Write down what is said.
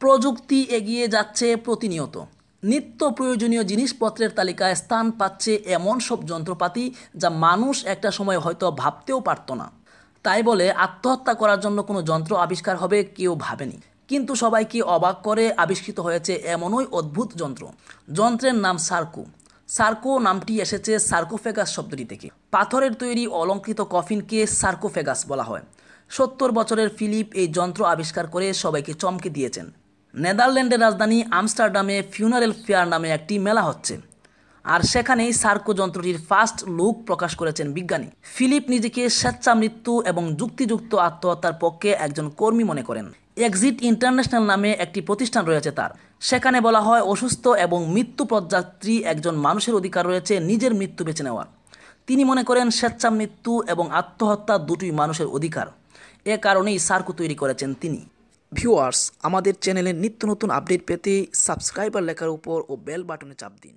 প্রযুক্তি এগিয়ে যাচ্ছে প্রতিনিয়ত। নিত্য প্রয়োজনীয় জিনিসপত্রের তালিকায় স্থান পাচ্ছে এমন সব যন্ত্রপাতি যা মানুষ একটা সময় হয়তো ভাবতেও পারতো না। তাই বলে আত্মহত্যা করার জন্য কোনো যন্ত্র আবিষ্কার হবে কেউ ভাবেনি। কিন্তু সবাইকে অবাক করে আবিষ্কৃত হয়েছে এমনই অদ্ভুত যন্ত্র। যন্ত্রের নাম সার্কো। সার্কো নামটি এসেছে সার্কোফেগাস শব্দটি থেকে। পাথরের তৈরি অলঙ্কৃত কফিনকে সার্কোফেগাস বলা হয়। সত্তর বছরের ফিলিপ এই যন্ত্র আবিষ্কার করে সবাইকে চমকে দিয়েছেন। নেদারল্যান্ডের রাজধানী আমস্টারডামে ফিউনারেল ফেয়ার নামে একটি মেলা হচ্ছে। আর সেখানেই সার্কো যন্ত্রটির ফার্স্ট লুক প্রকাশ করেছেন বিজ্ঞানী। ফিলিপ নিজেকে স্বেচ্ছা মৃত্যু এবং যুক্তিযুক্ত আত্মহত্যার পক্ষে একজন কর্মী মনে করেন। এক্সিট ইন্টারন্যাশনাল নামে একটি প্রতিষ্ঠান রয়েছে তার। সেখানে বলা হয়, অসুস্থ এবং মৃত্যু পদযাত্রী একজন মানুষের অধিকার রয়েছে, নিজের মৃত্যু বেছে নেওয়ার। তিনি মনে করেন স্বেচ্ছা মৃত্যু এবং আত্মহত্যা দুটোই মানুষের অধিকার। এ কারণেই সার্কো তৈরি করেছেন তিনি। ভিউয়ার্স, আমাদের চ্যানেলে নিত্য নতুন আপডেট পেতে সাবস্ক্রাইবার লেখার উপর ও বেল বাটনে চাপ দিন।